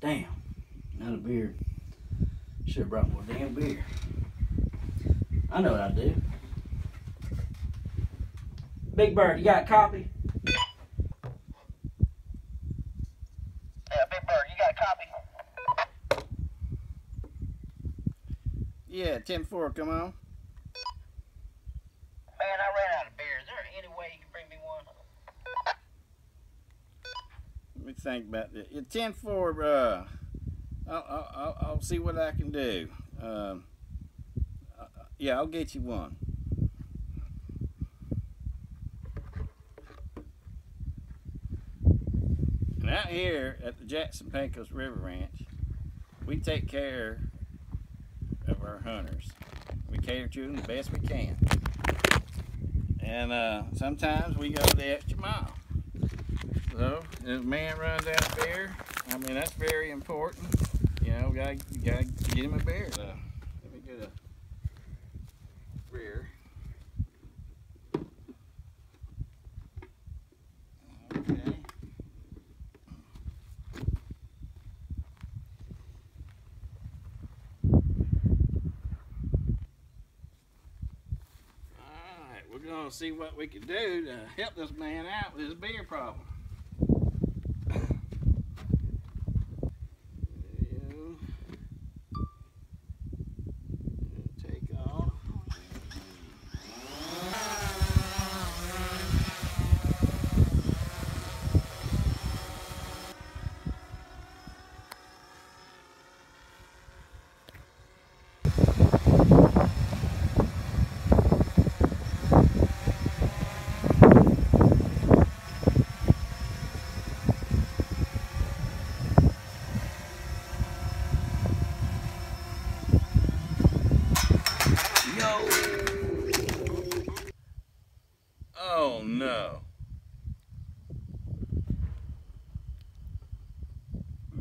Damn. Not a beer. Should have brought more damn beer. I know what I do. Big Bird, you got a copy? Yeah, Big Bird, you got a copy? Yeah, 10-4, come on. Man, I ran out of beer. Is there any way you can bring me one? Think about that. Yeah, 10-4, uh, I'll, I'll, I'll, I'll see what I can do. Um, uh, yeah, I'll get you one. And out here at the Jackson Pecos River Ranch, we take care of our hunters. We cater to them the best we can. And uh, sometimes we go the extra mile. So, a man runs out of beer, I mean, that's very important. You know, we gotta, gotta get him a beer. So, let me get a beer. Okay. Alright, we're gonna see what we can do to help this man out with his beer problem.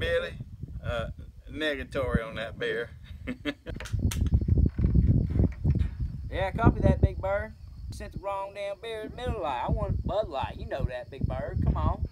Billy, uh, negatory on that beer. Yeah, copy that, Big Bird. Sent the wrong damn beer in the middle light. I want Bud Light. You know that, Big Bird. Come on.